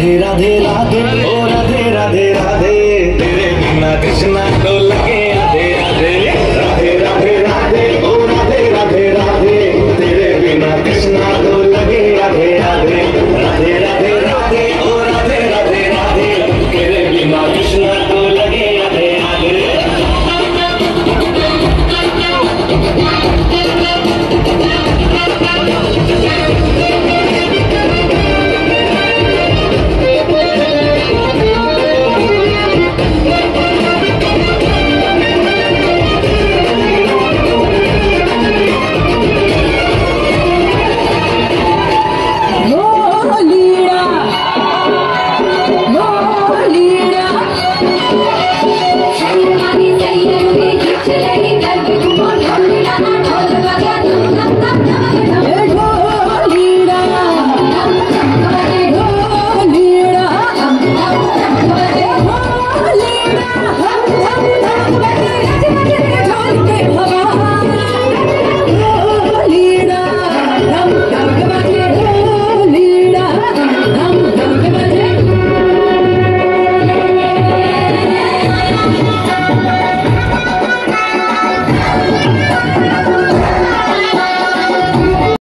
Radhe Radhe Radhe ओ